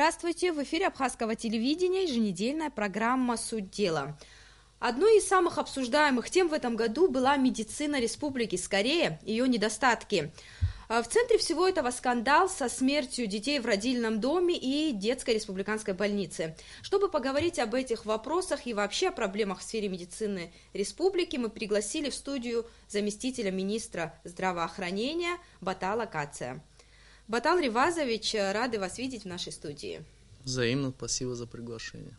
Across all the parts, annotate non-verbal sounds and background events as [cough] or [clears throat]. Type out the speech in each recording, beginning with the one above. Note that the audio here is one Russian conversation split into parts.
Здравствуйте! В эфире Абхазского телевидения еженедельная программа «Суть дела». Одной из самых обсуждаемых тем в этом году была медицина Республики, скорее ее недостатки. А в центре всего этого скандал со смертью детей в родильном доме и детской республиканской больнице. Чтобы поговорить об этих вопросах и вообще о проблемах в сфере медицины республики, мы пригласили в студию заместителя министра здравоохранения Батала Кация. Батал Ривазович, рады вас видеть в нашей студии. Взаимно, спасибо за приглашение.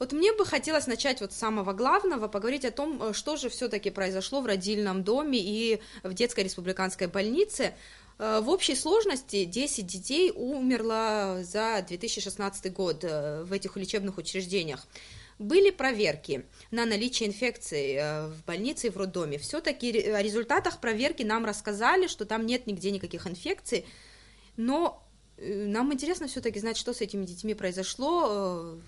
Вот мне бы хотелось начать вот с самого главного, поговорить о том, э, что же все-таки произошло в родильном доме и в детской республиканской больнице. Э, в общей сложности 10 детей умерло за 2016 год э, в этих лечебных учреждениях. Были проверки на наличие инфекции в больнице и в роддоме. Все-таки о результатах проверки нам рассказали, что там нет нигде никаких инфекций, но нам интересно все-таки знать, что с этими детьми произошло,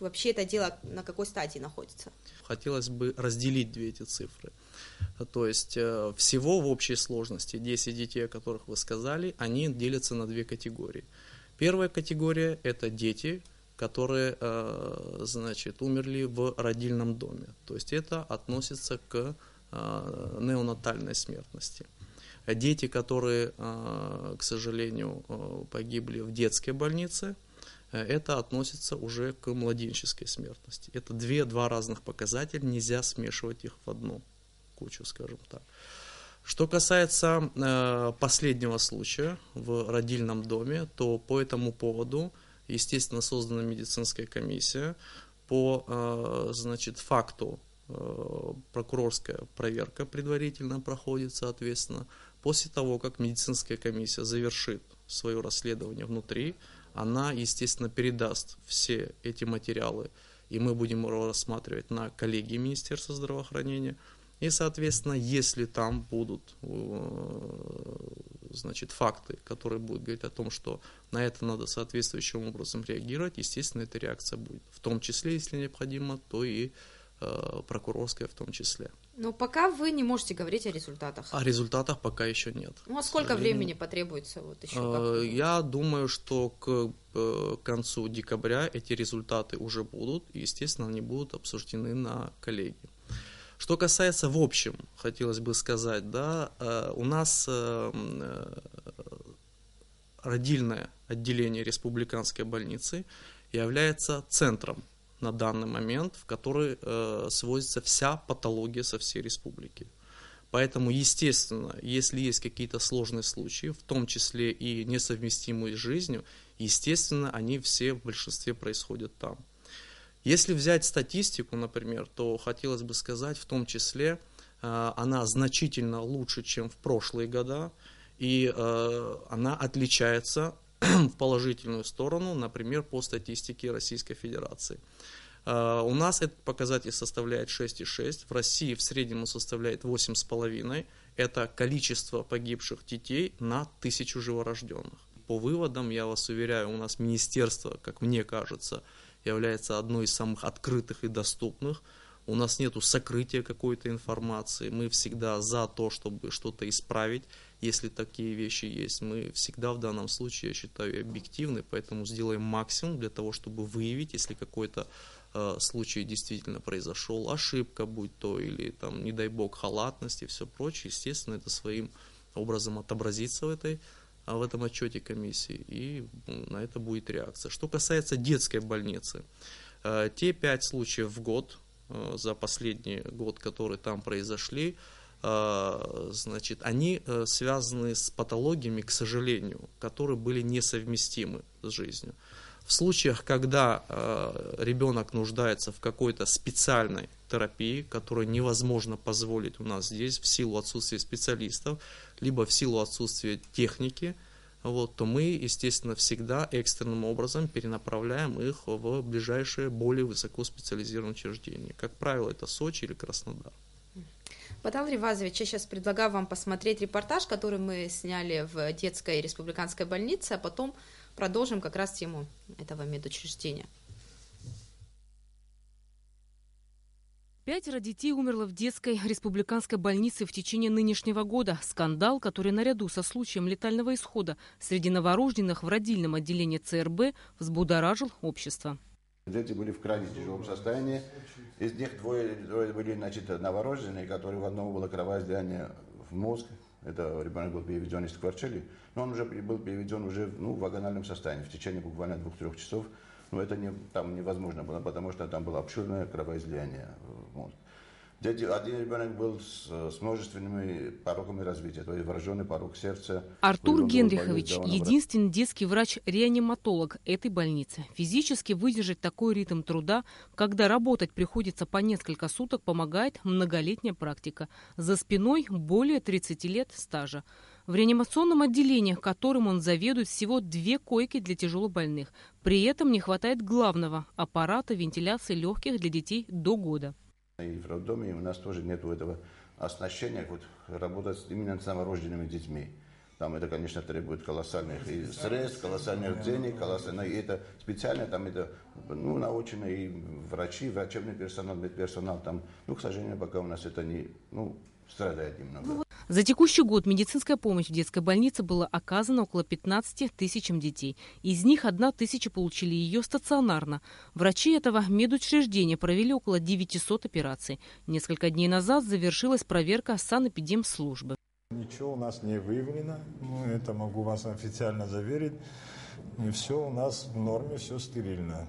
вообще это дело на какой стадии находится? Хотелось бы разделить две эти цифры. То есть э, всего в общей сложности 10 детей, о которых вы сказали, они делятся на две категории. Первая категория – это дети, которые, э, значит, умерли в родильном доме. То есть это относится к э, неонатальной смертности. Дети, которые, к сожалению, погибли в детской больнице – это относится уже к младенческой смертности. Это две, два разных показателя, нельзя смешивать их в одну кучу, скажем так. Что касается последнего случая в родильном доме, то по этому поводу, естественно, создана медицинская комиссия по значит, факту прокурорская проверка предварительно проходит, соответственно. После того, как медицинская комиссия завершит свое расследование внутри, она, естественно, передаст все эти материалы, и мы будем его рассматривать на коллегии Министерства здравоохранения. И, соответственно, если там будут э, значит, факты, которые будут говорить о том, что на это надо соответствующим образом реагировать, естественно, эта реакция будет. В том числе, если необходимо, то и прокурорская в том числе. Но пока вы не можете говорить о результатах. О результатах пока еще нет. Ну а сколько времени потребуется вот еще? Э, я думаю, что к э, концу декабря эти результаты уже будут, и, естественно, они будут обсуждены на коллегии. Что касается в общем, хотелось бы сказать, да, э, у нас родильное отделение республиканской больницы является центром на данный момент, в который э, сводится вся патология со всей республики. Поэтому, естественно, если есть какие-то сложные случаи, в том числе и несовместимые с жизнью, естественно, они все в большинстве происходят там. Если взять статистику, например, то хотелось бы сказать, в том числе, э, она значительно лучше, чем в прошлые года, и э, она отличается в положительную сторону, например, по статистике Российской Федерации. А, у нас этот показатель составляет 6,6, в России в среднем он составляет 8,5. Это количество погибших детей на тысячу живорожденных. По выводам, я вас уверяю, у нас министерство, как мне кажется, является одной из самых открытых и доступных. У нас нет сокрытия какой-то информации. Мы всегда за то, чтобы что-то исправить если такие вещи есть. Мы всегда в данном случае, я считаю, объективны, поэтому сделаем максимум для того, чтобы выявить, если какой-то э, случай действительно произошел, ошибка, будь то или там, не дай бог, халатность и все прочее, естественно, это своим образом отобразится в этой в этом отчете комиссии, и на это будет реакция. Что касается детской больницы, э, те пять случаев в год, за последний год, которые там произошли, Э, значит, они э, связаны с патологиями, к сожалению, которые были несовместимы с жизнью. В случаях, когда э, ребенок нуждается в какой-то специальной терапии, которую невозможно позволить у нас здесь в силу отсутствия специалистов, либо в силу отсутствия техники, вот, то мы, естественно, всегда экстренным образом перенаправляем их в ближайшие более высокоспециализированные учреждения. Как правило, это Сочи или Краснодар. Батал Ривазович, я сейчас предлагаю вам посмотреть репортаж, который мы сняли в детской республиканской больнице, а потом продолжим как раз тему этого медучреждения. Пятеро детей умерло в детской республиканской больнице в течение нынешнего года. Скандал, который наряду со случаем летального исхода среди новорожденных в родильном отделении ЦРБ взбудоражил общество. Дети были в крайне тяжелом состоянии. Из них двое, двое были значит, новорожденные, которые в одного было кровоизлияние в мозг. Это ребенок был переведен из Кварчели, но он уже был переведен уже ну, в вагональном состоянии в течение буквально двух-трех часов. Но это не, там невозможно было, потому что там было обширное кровоизлияние в мозг. Дети, один ребенок был с, с множественными пороками развития, то есть врожденный порог сердца. Артур Генрихович – единственный детский врач-реаниматолог этой больницы. Физически выдержать такой ритм труда, когда работать приходится по несколько суток, помогает многолетняя практика. За спиной более 30 лет стажа. В реанимационном отделении, которым он заведует, всего две койки для тяжелобольных. При этом не хватает главного – аппарата вентиляции легких для детей до года. И в роддоме у нас тоже нет этого оснащения, вот, работать именно с новорожденными детьми. Там это, конечно, требует колоссальных и средств, колоссальных денег, колоссальных, и это специально, там это, ну, научены и врачи, врачебный персонал, медперсонал, там, ну, к сожалению, пока у нас это не, ну, страдает немного. За текущий год медицинская помощь в детской больнице была оказана около 15 тысячам детей. Из них одна тысяча получили ее стационарно. Врачи этого медучреждения провели около 900 операций. Несколько дней назад завершилась проверка санэпидемслужбы. Ничего у нас не выявлено, ну, это могу вас официально заверить. И все у нас в норме, все стерильно.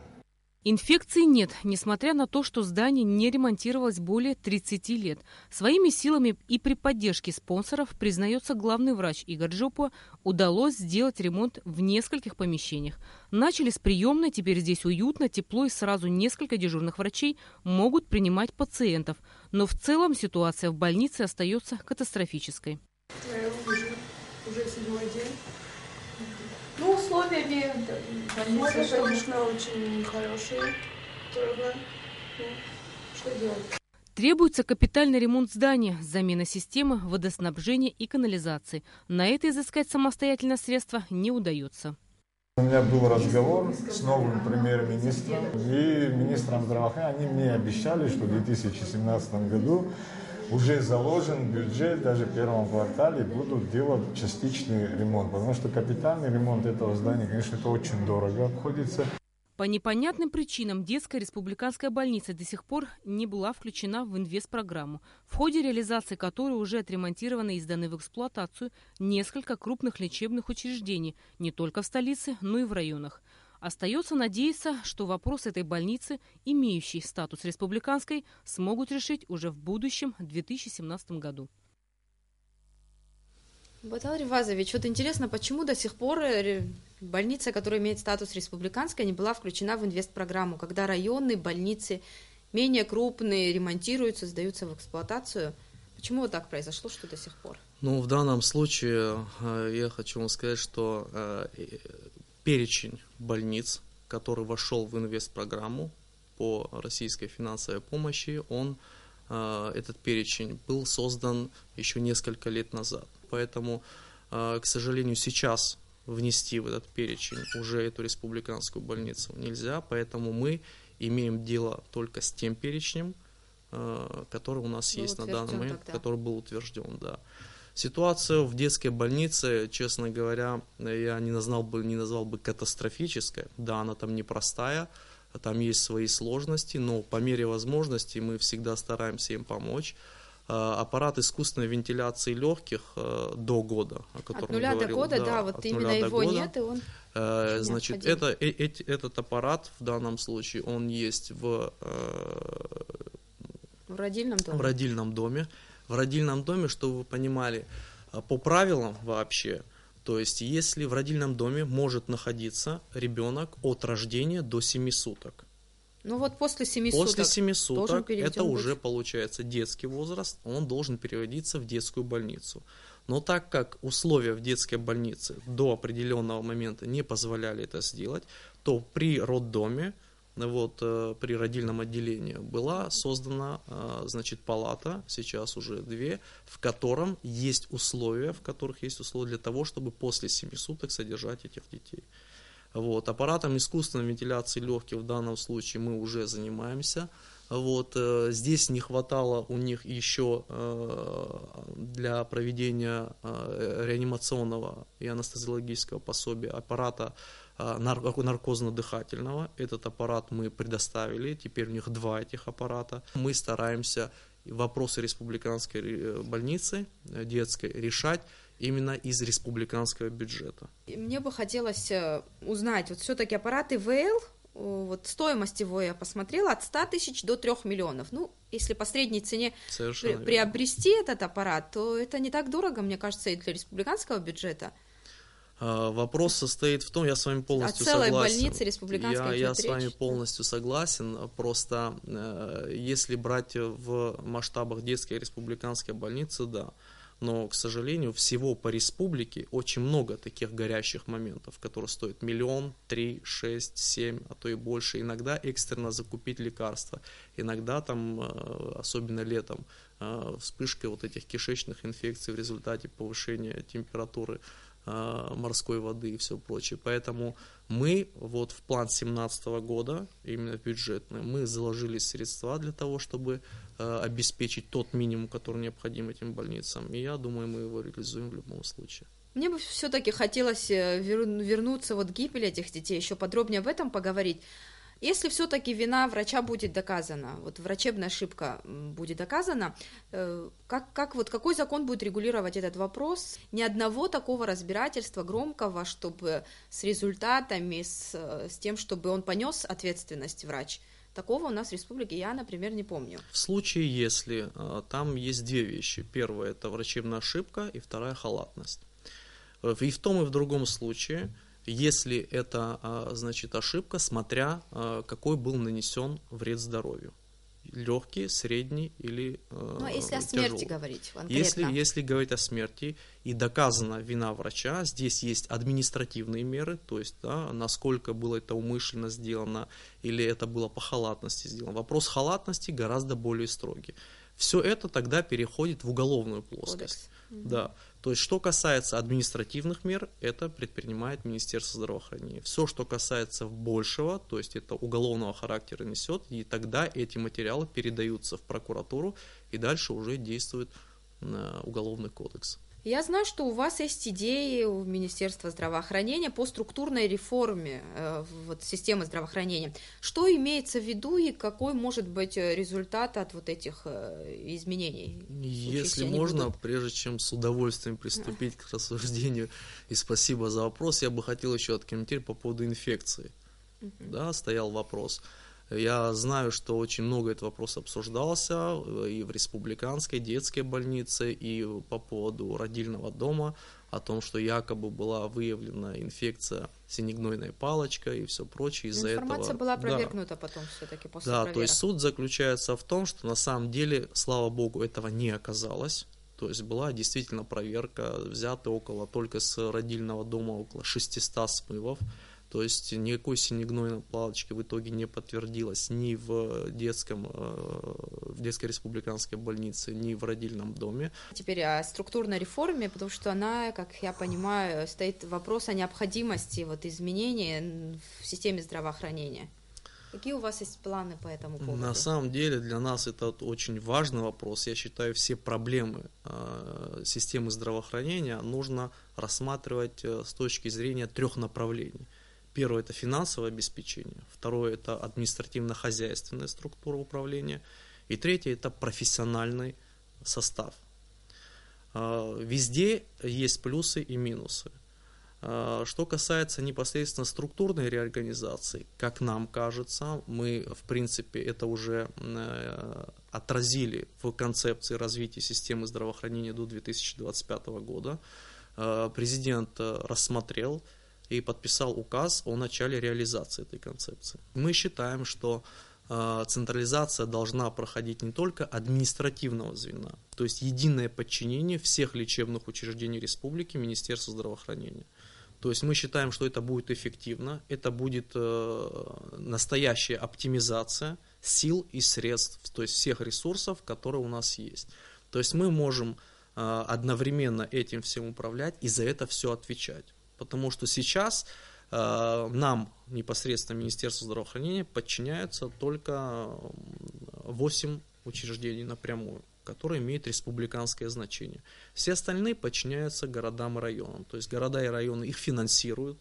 Инфекции нет, несмотря на то, что здание не ремонтировалось более 30 лет. Своими силами и при поддержке спонсоров, признается главный врач Игорь Джопо, удалось сделать ремонт в нескольких помещениях. Начали с приемной, теперь здесь уютно, тепло и сразу несколько дежурных врачей могут принимать пациентов. Но в целом ситуация в больнице остается катастрофической. Уже, уже седьмой день. Ну, условиями больницы, Условия, конечно, очень хорошие. Трудно. Ну, что делать? Требуется капитальный ремонт здания, замена системы водоснабжения и канализации. На это изыскать самостоятельно средства не удается. У меня был разговор с новым премьер-министром и министром здравоохранения. Они мне обещали, что в 2017 году уже заложен бюджет, даже в первом квартале будут делать частичный ремонт, потому что капитальный ремонт этого здания, конечно, это очень дорого обходится. По непонятным причинам детская республиканская больница до сих пор не была включена в инвестпрограмму, в ходе реализации которой уже отремонтированы и сданы в эксплуатацию несколько крупных лечебных учреждений не только в столице, но и в районах. Остается надеяться, что вопрос этой больницы, имеющей статус республиканской, смогут решить уже в будущем 2017 году. Батал Ривазович, вот интересно, почему до сих пор э, больница, которая имеет статус республиканской, не была включена в инвестпрограмму, когда районные больницы менее крупные ремонтируются, сдаются в эксплуатацию? Почему вот так произошло, что до сих пор? Ну, в данном случае э, я хочу вам сказать, что э, перечень больниц, который вошел в инвестпрограмму по российской финансовой помощи, он, э, этот перечень был создан еще несколько лет назад. Поэтому, э, к сожалению, сейчас внести в этот перечень уже эту республиканскую больницу нельзя, поэтому мы имеем дело только с тем перечнем, э, который у нас был есть на данный момент, тогда. который был утвержден, да. Ситуацию в детской больнице, честно говоря, я не назвал бы, не назвал бы катастрофической. Да, она там непростая, там есть свои сложности, но по мере возможности мы всегда стараемся им помочь. А, аппарат искусственной вентиляции легких э, до года, о котором от нуля говорил, до года, да, да вот именно его года. нет, и он э, Значит, это, э, этот аппарат в данном случае, он есть в, в родильном доме. В родильном доме в родильном доме, чтобы вы понимали, а, по правилам вообще, то есть если в родильном доме может находиться ребенок от рождения до 7 суток. Ну вот после 7 после суток. После 7 суток это быть. уже получается детский возраст, он должен переводиться в детскую больницу. Но так как условия в детской больнице до определенного момента не позволяли это сделать, то при роддоме вот, э, при родильном отделении была создана, э, значит, палата, сейчас уже две, в котором есть условия, в которых есть условия для того, чтобы после 7 суток содержать этих детей. Вот. Аппаратом искусственной вентиляции легких в данном случае мы уже занимаемся. Вот, э, здесь не хватало у них еще для проведения реанимационного и анестезиологического пособия аппарата наркозно-дыхательного. Этот аппарат мы предоставили, теперь у них два этих аппарата. Мы стараемся вопросы республиканской э, больницы э, детской решать именно из республиканского бюджета. Мне бы хотелось э, узнать, вот все-таки аппараты ВЛ, вот стоимость его я посмотрела, от 100 тысяч до 3 миллионов. Ну, если по средней цене при, приобрести этот аппарат, то это не так дорого, мне кажется, и для республиканского бюджета. А, вопрос состоит в том, я с вами полностью О целой согласен. больнице республиканской я, я с вами полностью согласен. Просто э, если брать в масштабах детской республиканской больницы, да. Но, к сожалению, всего по республике очень много таких горящих моментов, которые стоят миллион, три, шесть, семь, а то и больше. Иногда экстренно закупить лекарства. Иногда там, э, особенно летом, э, вспышка вот этих кишечных инфекций в результате повышения температуры а, морской воды и все прочее. Поэтому мы вот в план 2017 года, именно бюджетный, мы заложили средства для того, чтобы э, обеспечить тот минимум, который необходим этим больницам. И я думаю, мы его реализуем в любом случае. Мне бы все-таки хотелось э, вернуться вот к гибели этих детей, еще подробнее об этом поговорить. Если все-таки вина врача будет доказана, вот врачебная ошибка будет доказана, э, как, как вот какой закон будет регулировать этот вопрос? Ни одного такого разбирательства громкого, чтобы с результатами, с, с тем, чтобы он понес ответственность врач. Такого у нас в республике я, например, не помню. В случае, если э, там есть две вещи. Первая это врачебная ошибка, и вторая халатность. Э, и в том и в другом случае если это, а, значит, ошибка, смотря а, какой был нанесен вред здоровью. Легкий, средний или э, Ну, а если о смерти говорить конкретно. Если, если говорить о смерти и доказана вина врача, здесь есть административные меры, то есть, да, насколько было это умышленно сделано или это было по халатности сделано. Вопрос халатности гораздо более строгий. Все это тогда переходит в уголовную плоскость. Кодекс. Да. То есть, что касается административных мер, это предпринимает Министерство здравоохранения. Все, что касается большего, то есть это уголовного характера несет, и тогда эти материалы передаются в прокуратуру, и дальше уже действует э, уголовный кодекс. Я знаю, что у вас есть идеи у Министерства здравоохранения по структурной реформе э, вот, системы здравоохранения. Что имеется в виду и какой может быть э, результат от вот этих э, изменений? Если можно, будут... прежде чем с удовольствием приступить к рассуждению, и спасибо за вопрос, я бы хотел еще откомментировать по поводу инфекции. Да, стоял вопрос. Я знаю, что очень много этот вопрос обсуждался э, и в республиканской детской больнице, и по поводу родильного дома, о том, что якобы была выявлена инфекция синегнойной палочкой и все прочее из-за этого. Информация была опровергнута да. потом все-таки после Да, проверок. то есть суть заключается в том, что на самом деле, слава богу, этого не оказалось. То есть была действительно проверка, взято около только с родильного дома около 600 смывов. То есть никакой синегнойной палочки в итоге не подтвердилось ни в детском, э, в детской республиканской больнице, ни в родильном доме. Теперь о структурной реформе, потому что она, как я понимаю, стоит вопрос о необходимости вот изменения в системе здравоохранения. Какие у вас есть планы по этому поводу? На самом деле для нас это очень важный вопрос. Я считаю, все проблемы э, системы здравоохранения нужно рассматривать э, с точки зрения трех направлений. Первое – это финансовое обеспечение, второе – это административно-хозяйственная структура управления, и третье – это профессиональный состав. А, везде есть плюсы и минусы. А, что касается непосредственно структурной реорганизации, как нам кажется, мы, в принципе, это уже э, отразили в концепции развития системы здравоохранения до 2025 года. А, президент э, рассмотрел и подписал указ о начале реализации этой концепции. Мы считаем, что э, централизация должна проходить не только административного звена, то есть единое подчинение всех лечебных учреждений республики Министерству здравоохранения. То есть мы считаем, что это будет эффективно, это будет э, настоящая оптимизация сил и средств, то есть всех ресурсов, которые у нас есть. То есть мы можем э, одновременно этим всем управлять и за это все отвечать потому что сейчас э, нам, непосредственно Министерству здравоохранения, подчиняются только 8 учреждений напрямую которые имеют республиканское значение. Все остальные подчиняются городам и районам. То есть города и районы их финансируют.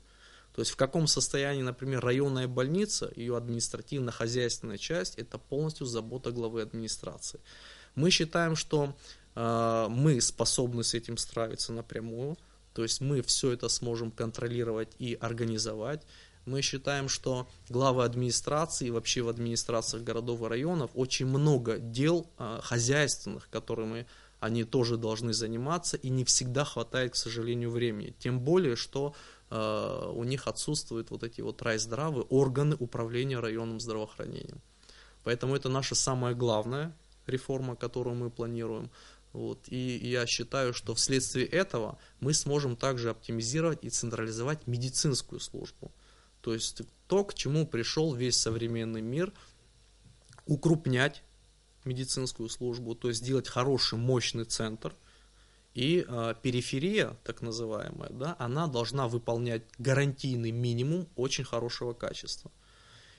То есть в каком состоянии, например, районная больница, ее административно-хозяйственная часть, это полностью забота главы администрации. Мы считаем, что э, мы способны с этим справиться напрямую. То есть мы все это сможем контролировать и организовать. Мы считаем, что главы администрации вообще в администрациях городов и районов очень много дел э, хозяйственных, которыми они тоже должны заниматься, и не всегда хватает, к сожалению, времени. Тем более, что э, у них отсутствуют вот эти вот райздравы, органы управления районным здравоохранением. Поэтому это наша самая главная реформа, которую мы планируем. Вот. И я считаю, что вследствие этого мы сможем также оптимизировать и централизовать медицинскую службу. То есть то, к чему пришел весь современный мир, укрупнять медицинскую службу, то есть сделать хороший, мощный центр. И э, периферия, так называемая, да, она должна выполнять гарантийный минимум очень хорошего качества.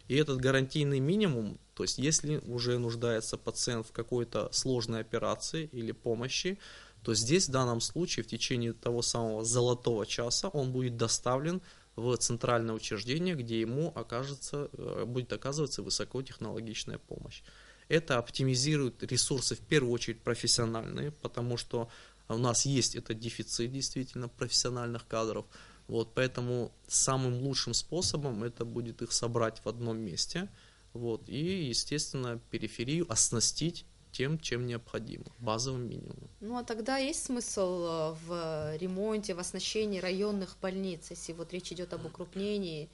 И этот гарантийный минимум, то есть если уже нуждается пациент в какой-то сложной операции или помощи, то здесь в данном случае в течение того самого золотого часа он будет доставлен в центральное учреждение, где ему окажется, э, будет оказываться высокотехнологичная помощь. Это оптимизирует ресурсы в первую очередь профессиональные, потому что у нас есть этот дефицит действительно профессиональных кадров. Вот, поэтому самым лучшим способом это будет их собрать в одном месте вот, и, естественно, периферию оснастить тем, чем необходимо, базовым минимумом. Ну а тогда есть смысл э, в ремонте, в оснащении районных больниц, если вот речь идет об укрупнении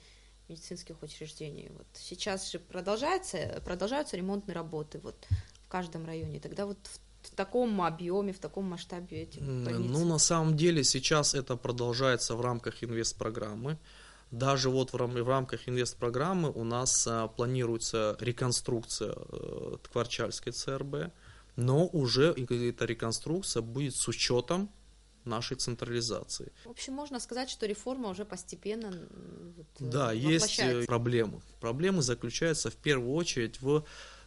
медицинских учреждений. Вот сейчас же продолжается, продолжаются ремонтные работы вот в каждом районе. Тогда вот в, в таком объеме, в таком масштабе эти больницы. Ну, на самом деле сейчас это продолжается в рамках инвестпрограммы. Даже вот в, рам- в рамках инвестпрограммы у нас а, планируется реконструкция э, Ткварчальской ЦРБ, но уже эта реконструкция будет с учетом нашей централизации. В общем, можно сказать, что реформа уже постепенно вот, Да, есть э, проблемы. Проблемы заключаются в первую очередь в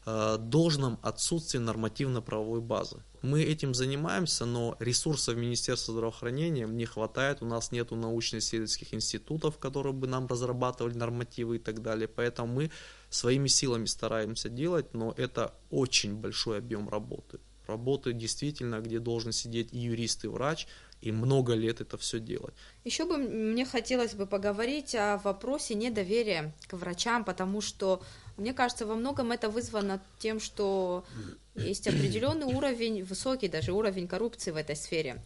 Э, должном отсутствии нормативно-правовой базы. Мы этим занимаемся, но ресурсов Министерства здравоохранения не хватает, у нас нет научно-исследовательских институтов, которые бы нам разрабатывали нормативы и так далее, поэтому мы своими силами стараемся делать, но это очень большой объем работы. Работы действительно, где должен сидеть и юрист, и врач, и много лет это все делать. Еще бы мне хотелось бы поговорить о вопросе недоверия к врачам, потому что мне кажется, во многом это вызвано тем, что есть определенный уровень, высокий даже уровень коррупции в этой сфере.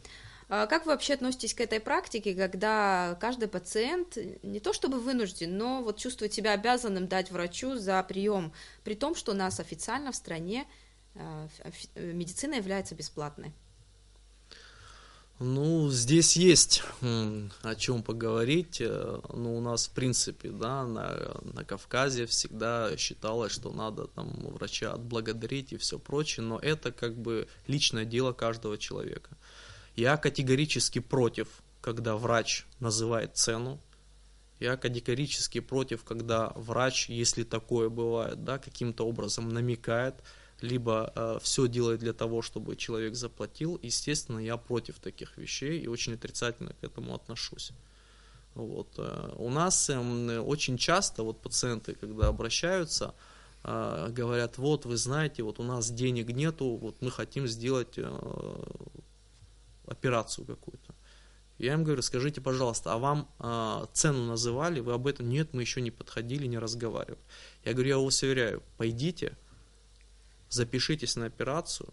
А как вы вообще относитесь к этой практике, когда каждый пациент не то чтобы вынужден, но вот чувствует себя обязанным дать врачу за прием, при том, что у нас официально в стране э, медицина является бесплатной? Ну, здесь есть о чем поговорить. Э, ну, у нас, в принципе, да, на, на Кавказе всегда считалось, что надо там врача отблагодарить и все прочее, но это как бы личное дело каждого человека. Я категорически против, когда врач называет цену. Я категорически против, когда врач, если такое бывает, да, каким-то образом намекает – либо э, все делает для того, чтобы человек заплатил. Естественно, я против таких вещей и очень отрицательно к этому отношусь. Вот. Э, у нас э, очень часто вот пациенты, когда обращаются, э, говорят, вот вы знаете, вот у нас денег нету, вот мы хотим сделать э, операцию какую-то. Я им говорю, скажите, пожалуйста, а вам э, цену называли, вы об этом? Нет, мы еще не подходили, не разговаривали. Я говорю, я вас уверяю, пойдите, запишитесь на операцию,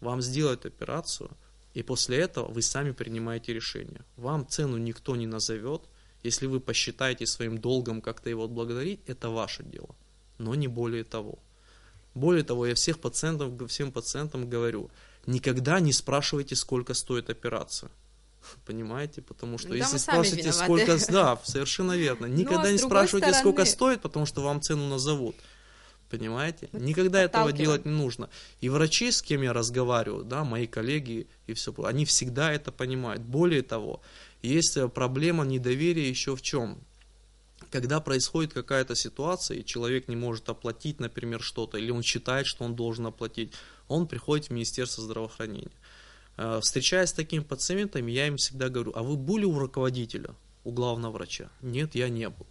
вам сделают операцию, и после этого вы сами принимаете решение. Вам цену никто не назовет, если вы посчитаете своим долгом как-то его отблагодарить, это ваше дело, но не более того. Более того, я всех пациентов, всем пациентам говорю, никогда не спрашивайте, сколько стоит операция. [laughs] Понимаете? Потому что да если спросите, сколько... [laughs] Да, совершенно верно. Ну, Никогда ну, а не спрашивайте, стороны... сколько стоит, потому что вам цену назовут. Понимаете? Никогда этого делать не нужно. И врачи, с кем я разговариваю, да, мои коллеги и все, они всегда это понимают. Более того, есть э, проблема недоверия еще в чем? когда происходит какая-то ситуация, и человек не может оплатить, например, что-то, или он считает, что он должен оплатить, он приходит в Министерство здравоохранения. Э, встречаясь с такими пациентами, я им всегда говорю, а вы были у руководителя, у главного врача? Нет, я не был.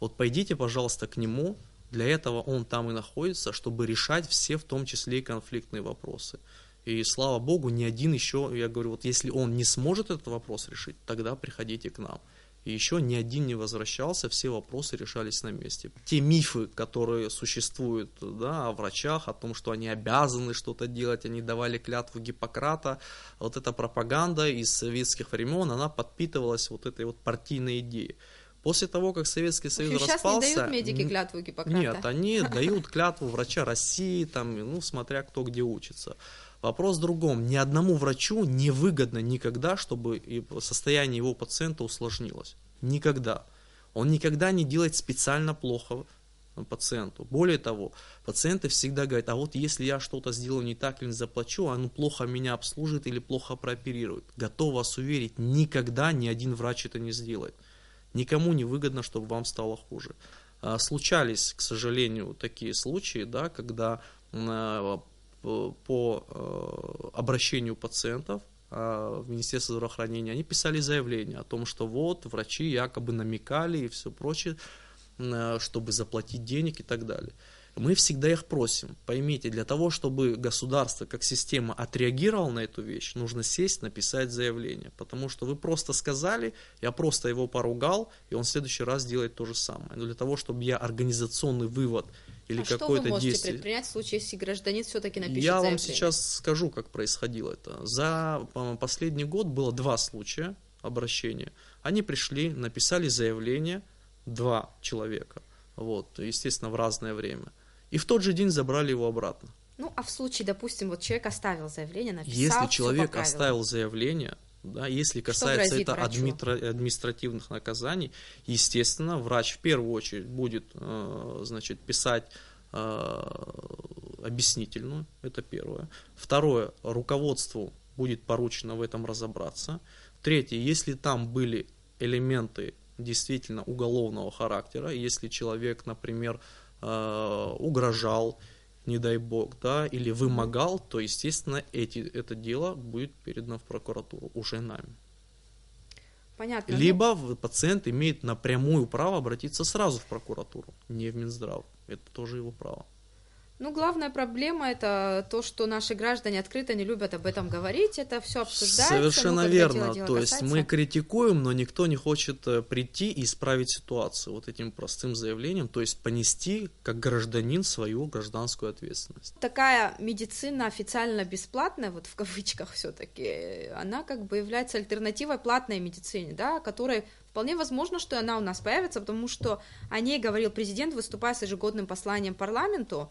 Вот пойдите, пожалуйста, к нему, для этого он там и находится, чтобы решать все, в том числе и конфликтные вопросы. И слава богу, ни один еще, я говорю, вот если он не сможет этот вопрос решить, тогда приходите к нам. И еще ни один не возвращался, все вопросы решались на месте. Те мифы, которые существуют да, о врачах, о том, что они обязаны что-то делать, они давали клятву Гиппократа, вот эта пропаганда из советских времен, она подпитывалась вот этой вот партийной идеей. После того, как Советский Союз сейчас распался... не дают медики клятву Гиппократа? Нет, они [laughs] дают клятву врача России, там, ну, смотря кто где учится. Вопрос в другом. Ни одному врачу не выгодно никогда, чтобы состояние его пациента усложнилось. Никогда. Он никогда не делает специально плохо пациенту. Более того, пациенты всегда говорят, а вот если я что-то сделаю не так или не заплачу, он плохо меня обслужит или плохо прооперирует. Готов вас уверить, никогда ни один врач это не сделает. Никому не выгодно, чтобы вам стало хуже. А, случались, к сожалению, такие случаи, да, когда а, по э, обращению пациентов а, в Министерство здравоохранения, они писали заявление о том, что вот врачи якобы намекали и все прочее, чтобы заплатить денег и так далее. Мы всегда их просим. Поймите, для того, чтобы государство как система отреагировало на эту вещь, нужно сесть, написать заявление. Потому что вы просто сказали, я просто его поругал, и он в следующий раз делает то же самое. Но для того, чтобы я организационный вывод или а какое-то что вы можете действие. предпринять в случае, если гражданин все-таки напишет Я заявление? вам сейчас скажу, как происходило это. За последний год было два случая обращения. Они пришли, написали заявление, два человека, вот, естественно, в разное время. И в тот же день забрали его обратно. Ну, а в случае, допустим, вот человек оставил заявление, написал, Если человек оставил заявление, да, если касается это адмитра- административных наказаний, естественно, врач в первую очередь будет, э, значит, писать э, объяснительную, это первое. Второе, руководству будет поручено в этом разобраться. Третье, если там были элементы действительно уголовного характера, если человек, например, угрожал, не дай бог, да, или вымогал, то, естественно, эти, это дело будет передано в прокуратуру уже нами. Понятно. Ну, Либо в- пациент имеет напрямую право обратиться сразу в прокуратуру, не в Минздрав. Это тоже его право. Ну, главная проблема это то, что наши граждане открыто не любят об этом говорить, это все обсуждается. ну, Совершенно когда верно. дело- дело То есть касается. мы критикуем, но никто не хочет э, прийти и исправить ситуацию вот этим простым заявлением, то есть понести как гражданин свою гражданскую ответственность. Такая медицина официально бесплатная, вот в кавычках все-таки, она как бы является альтернативой платной медицине, да, которой вполне возможно, что она у нас появится, потому что о ней говорил президент, выступая с ежегодным посланием парламенту.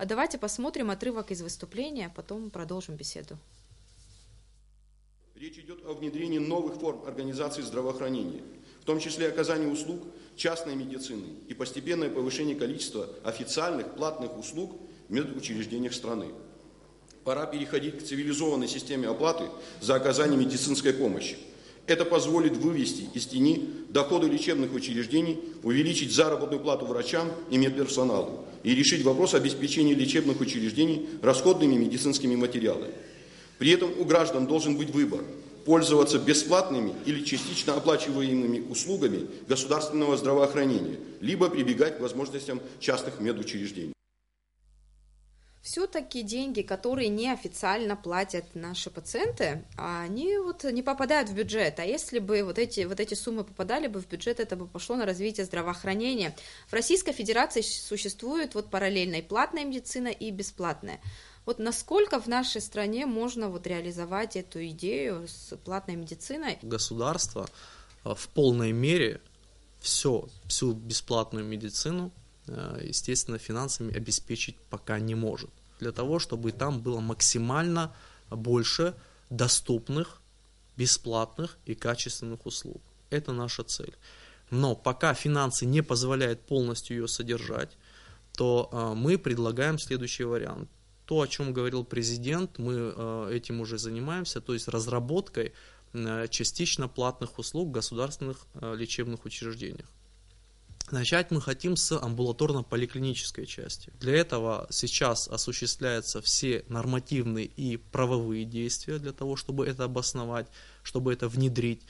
А давайте посмотрим отрывок из выступления, потом продолжим беседу. Речь идет о внедрении новых форм организации здравоохранения, в том числе оказании услуг частной медицины и постепенное повышение количества официальных платных услуг в медучреждениях страны. Пора переходить к цивилизованной системе оплаты за оказание медицинской помощи. Это позволит вывести из тени доходы лечебных учреждений, увеличить заработную плату врачам и медперсоналу и решить вопрос обеспечения лечебных учреждений расходными медицинскими материалами. При этом у граждан должен быть выбор – пользоваться бесплатными или частично оплачиваемыми услугами государственного здравоохранения, либо прибегать к возможностям частных медучреждений. Все-таки деньги, которые неофициально платят наши пациенты, они вот не попадают в бюджет. А если бы вот эти, вот эти суммы попадали бы в бюджет, это бы пошло на развитие здравоохранения. В Российской Федерации существует вот параллельно и платная медицина, и бесплатная. Вот насколько в нашей стране можно вот реализовать эту идею с платной медициной? Государство э, в полной мере все, всю бесплатную медицину, естественно, финансами обеспечить пока не может. Для того, чтобы там было максимально больше доступных, бесплатных и качественных услуг. Это наша цель. Но пока финансы не позволяют полностью ее содержать, то э, мы предлагаем следующий вариант. То, о чем говорил президент, мы э, этим уже занимаемся, то есть разработкой э, частично платных услуг в государственных э, лечебных учреждениях. Начать мы хотим с амбулаторно-поликлинической части. Для этого сейчас осуществляются все нормативные и правовые действия для того, чтобы это обосновать, чтобы это внедрить.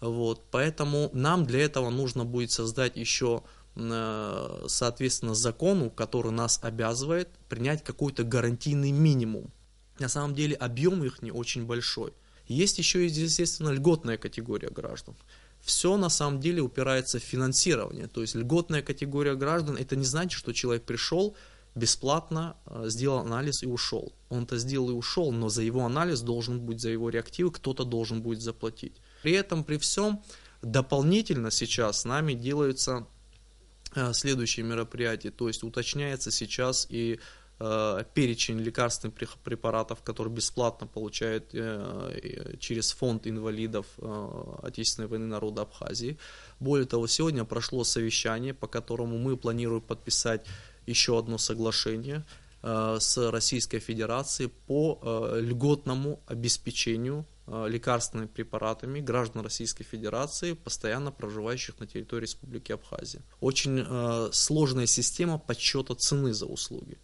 Вот. Поэтому нам для этого нужно будет создать еще э, соответственно закону, который нас обязывает принять какой-то гарантийный минимум. На самом деле объем их не очень большой. Есть еще, естественно, льготная категория граждан все на самом деле упирается в финансирование. То есть льготная категория граждан, это не значит, что человек пришел, бесплатно э, сделал анализ и ушел. Он это сделал и ушел, но за его анализ должен быть, за его реактивы кто-то должен будет заплатить. При этом, при всем, дополнительно сейчас с нами делаются э, следующие мероприятия, то есть уточняется сейчас и перечень лекарственных препаратов, которые бесплатно получают э, через фонд инвалидов э, Отечественной войны народа Абхазии. Более того, сегодня прошло совещание, по которому мы планируем подписать еще одно соглашение с Российской Федерацией по льготному обеспечению лекарственными препаратами граждан Российской Федерации, постоянно проживающих на территории Республики Абхазия. Очень сложная система подсчета цены за услуги.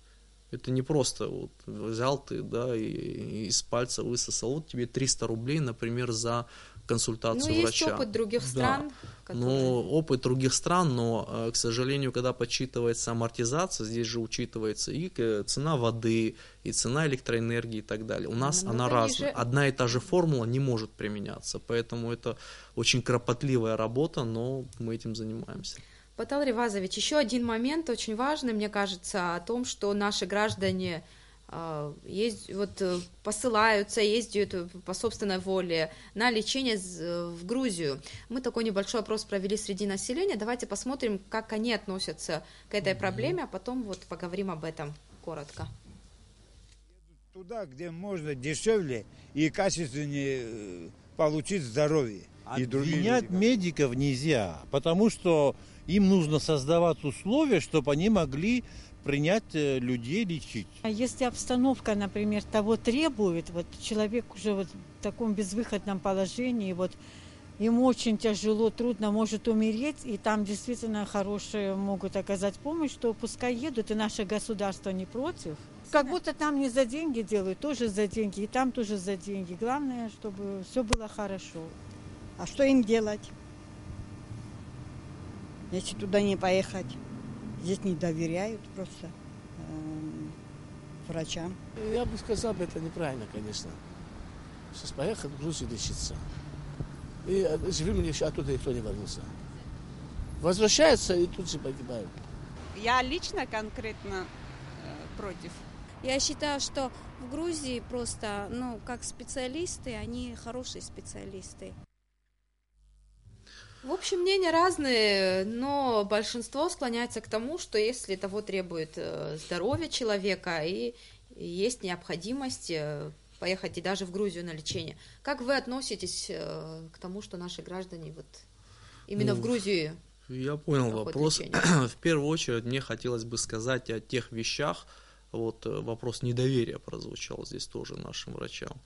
Это не просто вот взял ты, да, и, и из пальца высосал. Вот тебе 300 рублей, например, за консультацию ну, врача. есть опыт других стран. Да. Которые... Ну, опыт других стран, но, э, к сожалению, когда подсчитывается амортизация, здесь же учитывается и цена воды, и цена электроэнергии и так далее. У нас ну, она разная. Ниже... Одна и та же формула не может применяться, поэтому это очень кропотливая работа, но мы этим занимаемся. Патал Ревазович, еще один момент очень важный, мне кажется, о том, что наши граждане а, есть, вот, э, посылаются, ездят по собственной воле на лечение в Грузию. Мы такой небольшой опрос провели среди населения. Давайте посмотрим, как они относятся к этой проблеме, а потом вот поговорим об этом коротко. Туда, где можно дешевле и качественнее э, получить здоровье. Обвинять медиков нельзя, потому что им нужно создавать условия, чтобы они могли принять э, людей лечить. А если обстановка, например, того требует, вот человек уже вот в таком безвыходном положении, вот ему очень тяжело, трудно, может умереть, и там действительно хорошие могут оказать помощь, то пускай едут, и наше государство не против. Как будто там не за деньги делают, тоже за деньги, и там тоже за деньги. Главное, чтобы все было хорошо. А что им делать? Если туда не поехать, здесь не доверяют просто э, врачам. Я бы сказал, это неправильно, конечно. Сейчас поехать в Грузию лечиться. И э, живым еще оттуда никто не вернулся. Возвращаются и тут же погибают. Я лично конкретно э, против. Я считаю, что в Грузии просто, ну, как специалисты, они хорошие специалисты. В общем, мнения разные, но большинство склоняется к тому, что если того требует э, здоровье человека и есть необходимость э, поехать и даже в Грузию на лечение. Как вы относитесь э, к тому, что наши граждане вот именно ну, в Грузию? Я понял вопрос. [clears throat] в первую очередь мне хотелось бы сказать о тех вещах, вот вопрос недоверия прозвучал здесь тоже нашим врачам.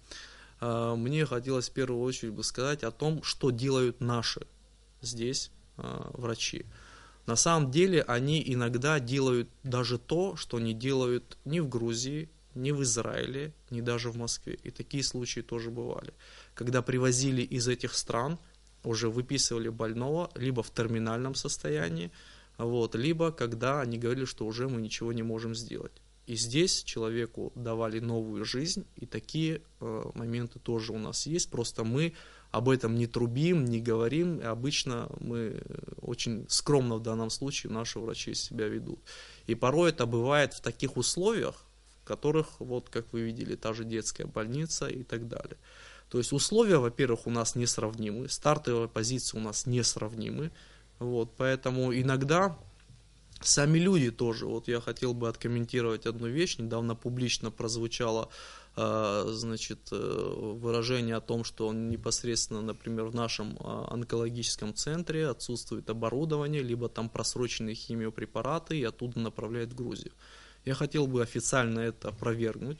Мне хотелось в первую очередь бы сказать о том, что делают наши здесь э, врачи. На самом деле они иногда делают даже то, что не делают ни в Грузии, ни в Израиле, ни даже в Москве. И такие случаи тоже бывали. Когда привозили из этих стран, уже выписывали больного либо в терминальном состоянии, вот, либо когда они говорили, что уже мы ничего не можем сделать. И здесь человеку давали новую жизнь, и такие э, моменты тоже у нас есть. Просто мы об этом не трубим, не говорим. Обычно мы очень скромно в данном случае наши врачи себя ведут. И порой это бывает в таких условиях, в которых, вот как вы видели, та же детская больница и так далее. То есть условия, во-первых, у нас несравнимы, стартовые позиции у нас несравнимы. Вот, поэтому иногда сами люди тоже, вот я хотел бы откомментировать одну вещь, недавно публично прозвучало значит, э, выражение о том, что он непосредственно, например, в нашем а, онкологическом центре отсутствует оборудование, либо там просроченные химиопрепараты и оттуда направляют в Грузию. Я хотел бы официально это опровергнуть.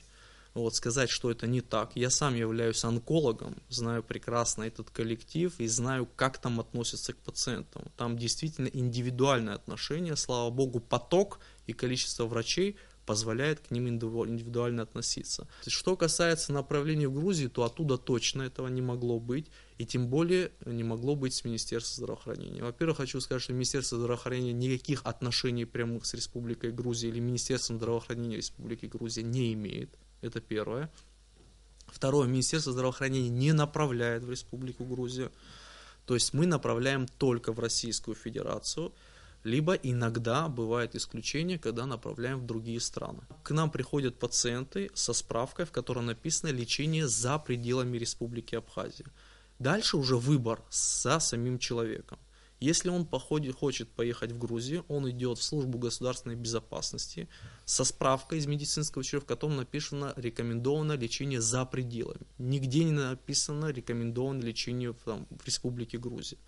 вот, сказать, что это не так. Я сам являюсь онкологом, знаю прекрасно этот коллектив и знаю, как там относятся к пациентам. Там действительно индивидуальное отношение, слава богу, поток и количество врачей позволяет к ним индивидуально относиться. Что касается направлений в Грузии, то оттуда точно этого не могло быть, и тем более не могло быть с Министерством здравоохранения. Во-первых, хочу сказать, что Министерство здравоохранения никаких отношений прямых с Республикой Грузия или Министерством здравоохранения Республики Грузия не имеет. Это первое. Второе, Министерство здравоохранения не направляет в Республику Грузию. То есть мы направляем только в Российскую Федерацию – либо иногда бывает исключение, когда направляем в другие страны. К нам приходят пациенты со справкой, в которой написано лечение за пределами Республики Абхазия. Дальше уже выбор за самим человеком. Если он походит, хочет поехать в Грузию, он идет в службу государственной безопасности со справкой из медицинского учреждения, в котором написано рекомендовано лечение за пределами. Нигде не написано рекомендовано лечение там, в Республике Грузия.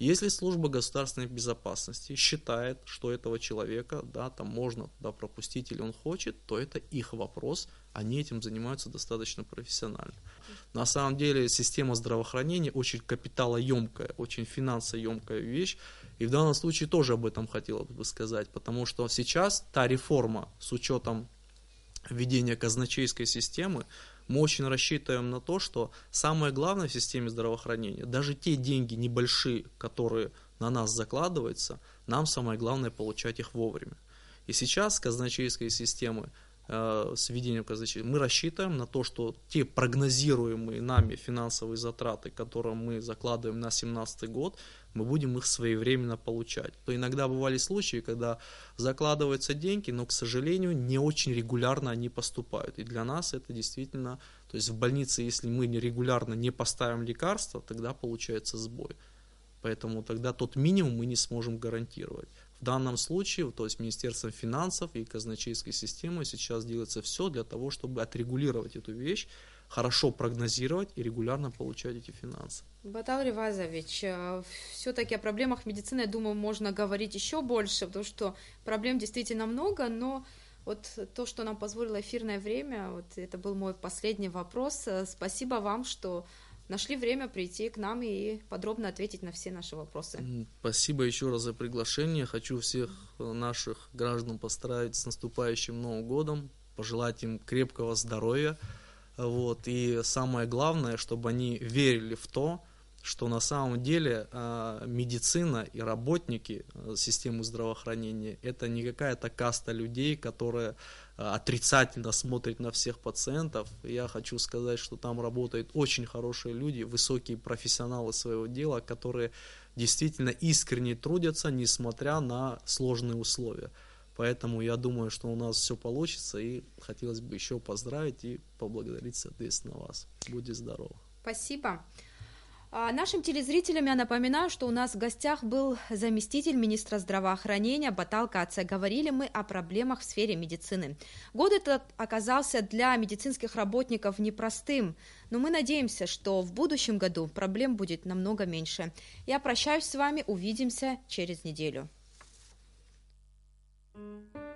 Если служба государственной безопасности считает, что этого человека да, там можно туда пропустить или он хочет, то это их вопрос, они этим занимаются достаточно профессионально. На самом деле система здравоохранения очень капиталоемкая, очень финансоемкая вещь, и в данном случае тоже об этом хотелось бы сказать, потому что сейчас та реформа с учетом введения казначейской системы, мы очень рассчитываем на то, что самое главное в системе здравоохранения, даже те деньги небольшие, которые на нас закладываются, нам самое главное получать их вовремя. И сейчас казначейской системы э, с введением казначейства, мы рассчитываем на то, что те прогнозируемые нами финансовые затраты, которые мы закладываем на 2017 год, мы будем их своевременно получать. То иногда бывали случаи, когда закладываются деньги, но, к сожалению, не очень регулярно они поступают. И для нас это действительно, то есть в больнице, если мы регулярно не поставим лекарства, тогда получается сбой. Поэтому тогда тот минимум мы не сможем гарантировать. В данном случае, то есть Министерством финансов и казначейской системой сейчас делается все для того, чтобы отрегулировать эту вещь, хорошо прогнозировать и регулярно получать эти финансы. Батал Ревазович, э, все-таки о проблемах медицины, я думаю, можно говорить еще больше, потому что проблем действительно много, но вот то, что нам позволило эфирное время, вот это был мой последний вопрос. Э, спасибо вам, что нашли время прийти к нам и подробно ответить на все наши вопросы. Спасибо еще раз за приглашение. Хочу всех наших граждан поздравить с наступающим Новым годом, пожелать им крепкого здоровья. Вот, и самое главное, чтобы они верили в то, что на самом деле э, медицина и работники э, системы здравоохранения это не какая-то каста людей, которая э, отрицательно смотрит на всех пациентов. Я хочу сказать, что там работают очень хорошие люди, высокие профессионалы своего дела, которые действительно искренне трудятся, несмотря на сложные условия. Поэтому я думаю, что у нас все получится, и хотелось бы еще поздравить и поблагодарить, соответственно, вас. Будьте здоровы. Спасибо. А нашим телезрителям я напоминаю, что у нас в гостях был заместитель министра здравоохранения Батал Каца. Говорили мы о проблемах в сфере медицины. Год этот оказался для медицинских работников непростым, но мы надеемся, что в будущем году проблем будет намного меньше. Я прощаюсь с вами, увидимся через неделю. Thank you.